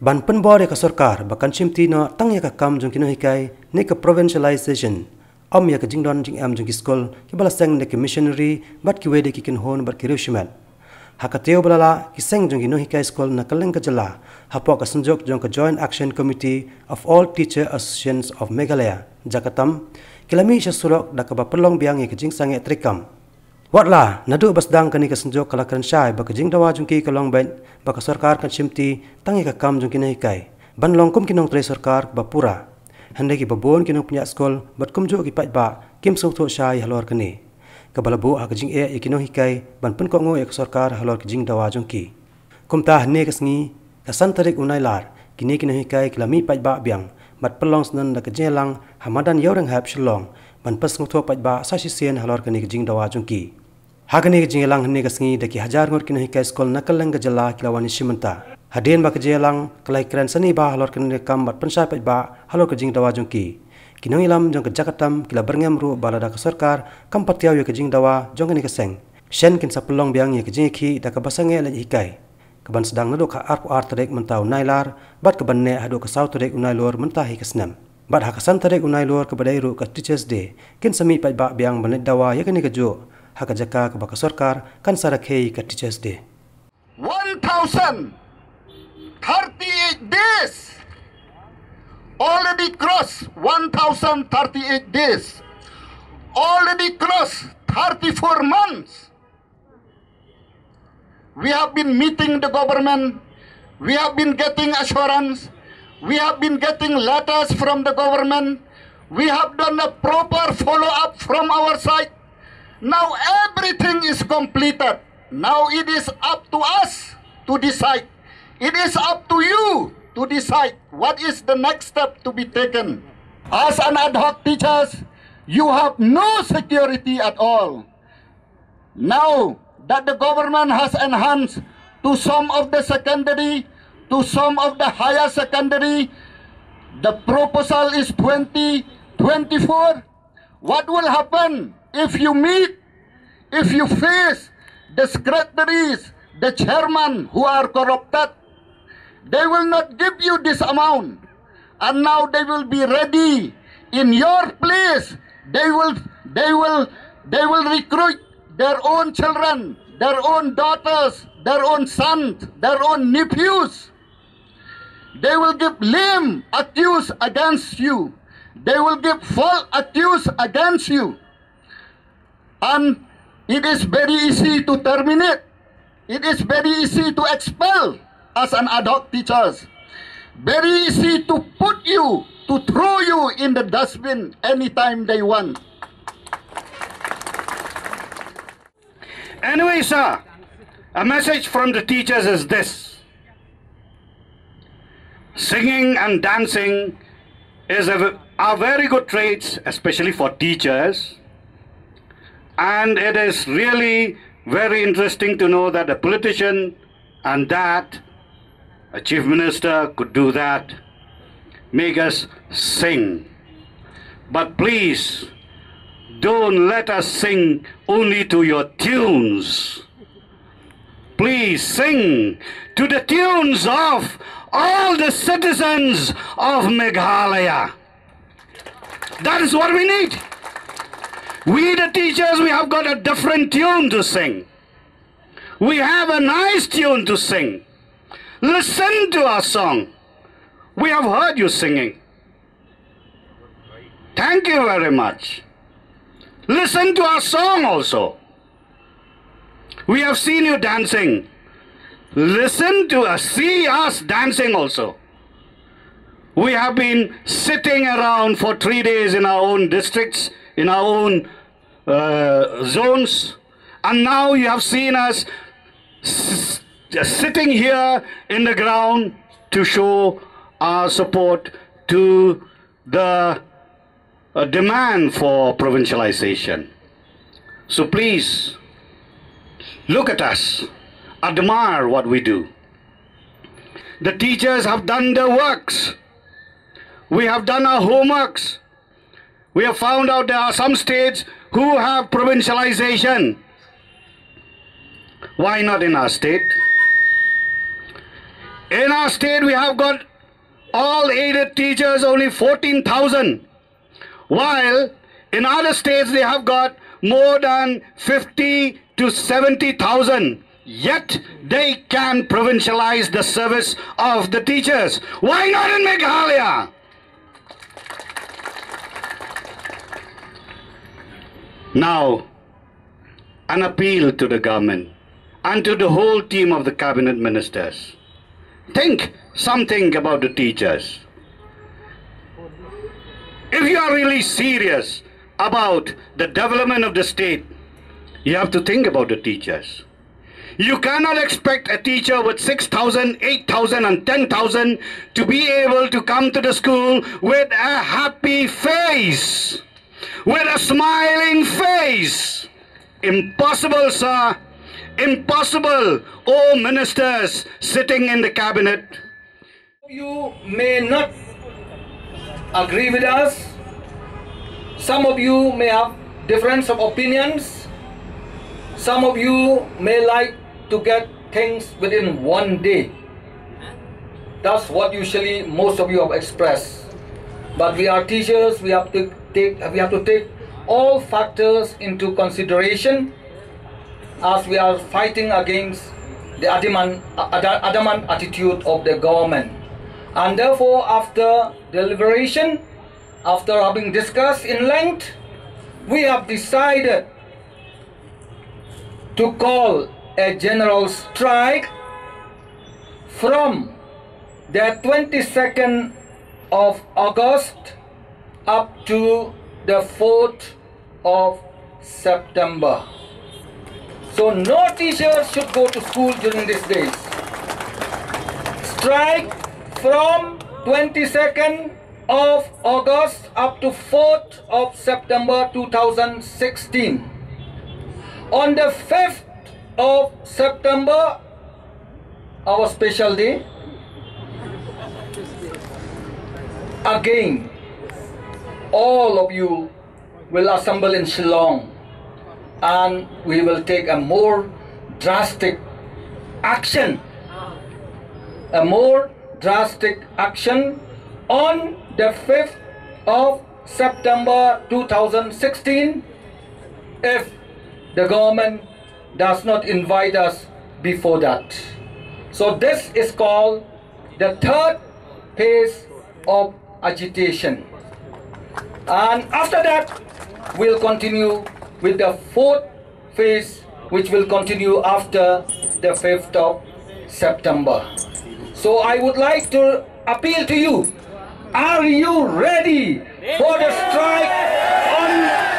ban pen bor ka sarkar bakan chimti no tang ya ka kam jong kino hikai ne ka provincialization. Am ya ka jingdon jing am jong skol ki bala seng ne ka missionary bat ki wede ki kin hon bat ki rishimal hakateo balala ki seng jong kino hikai skol na kaleng ka jala. Hapo ka sanjok jong ka joint action committee of all teacher associations of meghalaya jakatam. Kilami sha surok da ka ba perlong biang ya ka jing sange trikam wat la nadu basdang kani ka sanjo kala baka jingdawa ba kjing dawa jung kalong ban ba sarkar kan chimti tangi ka kam jung ban longkum kum ki nong tre sarkar ba pura. Ki babon ki nong pnya skol bat kum ki pa kim so tho shai halor kani. Ka balabu ha kjing e, e ki nong ban pun ko ek sarkar halor kjing dawa jung ki. Kum ta hne ka sngi ka unai lar ki ne ki nong hi biang mat pelong senan da ka e hamadan yorang hab shilong ban pas ngutho pat ba sa shi sen halor kani jing dawa jung ki. Hagani jing lang hne ga sngi de ki hajar ngor kin hi skol nakal lang ga jala kilawani shimanta haden ba ka jelang kalai kran sani ba halor kani kam bat pansa pat ba halor ka jing dawa jung ki. Kinong ilam jong ka jakatam kila berngam ru balada ka sarkar kam patyaw ya ka jing dawa jong ni ka seng. Shen kin sa pelong biang ya ka jing ki da ka basange la hikai kaban sedang nado ka arp art trek mentau nailar bat ka banne hado ka sau trek unai lor mentahi ka snam Bat hak san tarik unai luar ke badai ru ke Teachers Day. Kin semi pat bak biang banit dawa ya kini kejo. Hak jaka ke baka sorkar kan sarak hei ke Teachers Day. 1038 days already cross 1038 days already cross 34 months we have been meeting the government we have been getting assurance We have been getting letters from the government. We have done a proper follow-up from our side. Now everything is completed. Now it is up to us to decide. It is up to you to decide what is the next step to be taken. As an ad hoc teachers, you have no security at all. Now that the government has enhanced to some of the secondary to some of the higher secondary. The proposal is 2024. What will happen if you meet, if you face the secretaries, the chairman who are corrupted? They will not give you this amount. And now they will be ready in your place. They will, they will, they will recruit their own children, their own daughters, their own sons, their own nephews they will give lame accuse against you. They will give false accuse against you. And it is very easy to terminate. It is very easy to expel as an adult teachers. Very easy to put you, to throw you in the dustbin anytime they want. Anyway, sir, a message from the teachers is this. Singing and dancing is a, are very good traits, especially for teachers. And it is really very interesting to know that a politician and that, a chief minister could do that, make us sing. But please, don't let us sing only to your tunes. Please sing to the tunes of all the citizens of Meghalaya. That is what we need. We, the teachers, we have got a different tune to sing. We have a nice tune to sing. Listen to our song. We have heard you singing. Thank you very much. Listen to our song also. We have seen you dancing listen to us, see us dancing also. We have been sitting around for three days in our own districts, in our own uh, zones, and now you have seen us sitting here in the ground to show our support to the uh, demand for provincialization. So please, look at us admire what we do. The teachers have done their works. We have done our homeworks. We have found out there are some states who have provincialization. Why not in our state? In our state, we have got all aided teachers only 14,000, while in other states they have got more than 50 to 70,000. Yet they can provincialize the service of the teachers. Why not in Meghalaya? Now, an appeal to the government and to the whole team of the cabinet ministers. Think something about the teachers. If you are really serious about the development of the state, you have to think about the teachers. You cannot expect a teacher with 6,000, 8,000 and 10,000 to be able to come to the school with a happy face, with a smiling face. Impossible, sir. Impossible. Oh, ministers sitting in the cabinet. You may not agree with us. Some of you may have difference of opinions. Some of you may like to get things within one day. That's what usually most of you have expressed. But we are teachers, we have to take we have to take all factors into consideration as we are fighting against the adamant, adamant attitude of the government. And therefore, after deliberation, after having discussed in length, we have decided to call a general strike from the 22nd of August up to the 4th of September. So no teachers should go to school during these days. Strike from 22nd of August up to 4th of September 2016. On the 5th of September, our special day, again, all of you will assemble in Shillong and we will take a more drastic action. A more drastic action on the 5th of September 2016 if the government does not invite us before that. So this is called the third phase of agitation. And after that, we'll continue with the fourth phase, which will continue after the 5th of September. So I would like to appeal to you. Are you ready for the strike?